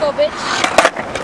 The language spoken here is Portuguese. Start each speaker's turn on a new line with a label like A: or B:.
A: let's.